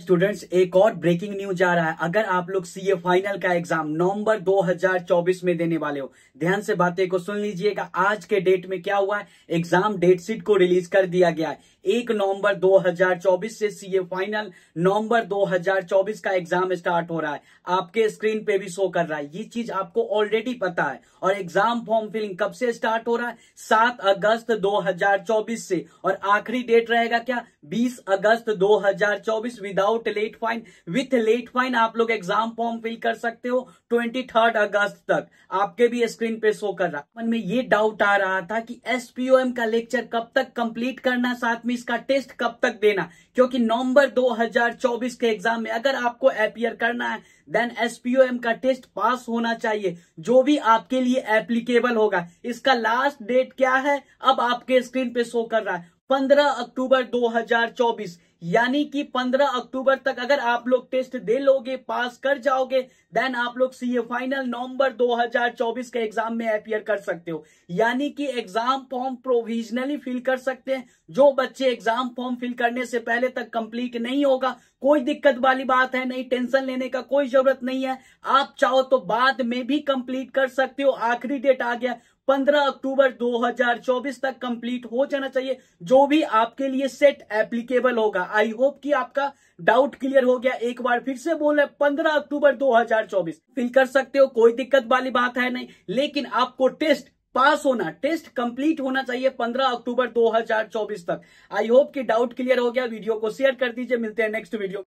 Students एक और breaking news आ रहा है। अगर आप लोग सीए फाइनल का एग्ज़ाम नवंबर 2024 में देने वाले हो, ध्यान से बातें को सुन लीजिएगा। आज के डेट में क्या हुआ है? एग्ज़ाम डेट शीट को रिलीज़ कर दिया गया है। एक नवंबर 2024 से सीए फाइनल नवंबर 2024 का एग्ज़ाम स्टार्ट हो रहा है। आपके स्क्रीन पे भी शो कर रहा है। ये चीज़ आपको ऑलरेडी पता है। और एग्ज़ाम फॉर्म फिलिंग कब से स्टार्ट हो रहा है? सात अगस्त 2024 से। और आखिरी डेट रहेगा क्या? 20 अगस्त 2024 without late fine with late fine आप लोग एग्ज़ाम फॉर्म फिल कर सकते हो ट्वेंटी थर्ड अगस्त तक। आपके भी स्क्रीन पे शो कर रहा। मन में ये डाउट आ रहा था कि एसपीओएम का लेक्चर कब तक कंप्लीट करना, साथ में इसका टेस्ट कब तक देना। क्योंकि नवंबर 2024 के एग्ज़ाम में अगर आपको अपियर करना है देन एसपीओएम का टेस्ट पास होना चाहिए। जो भी आपके लिए एप्लीकेबल होगा। इसका लास्ट डेट क्या है? अब आपके स्क्रीन पे शो कर रहा है। 15 अक्टूबर 2024 यानी कि 15 अक्टूबर तक अगर आप लोग टेस्ट दे लोगे, पास कर जाओगे देन आप लोग सीए फाइनल नवंबर 2024 के एग्ज़ाम में अपियर कर सकते हो। यानी कि एग्ज़ाम फॉर्म प्रोविजनली फिल कर सकते हैं। जो बच्चे एग्ज़ाम फॉर्म फिल करने से पहले तक कंप्लीट नहीं होगा, कोई दिक्कत वाली बात है, नहीं टेंशन लेने का कोई ज़रूरत नहीं है। आप चाहो तो बाद में भी कंप्लीट कर सकते हो। आखिरी डेट आ गया। 15 अक्टूबर 2024 तक कंप्लीट हो जाना चाहिए। जो भी आपके लिए सेट एप्लीकेबल होगा। आई होप कि आपका डाउट क्लियर हो गया। एक बार फिर से बोले 15 अक्टूबर 2024 फिल कर सकते हो, कोई दिक्कत वाली बात है नहीं। लेकिन आपको टेस्ट पास होना टेस्ट कंप्लीट होना चाहिए 15 अक्टूबर 2024 तक। आई होप कि डाउट क्लियर हो गया। वीडियो को शेयर कर दीजिए। मिलते हैं नेक्स्ट वीडियो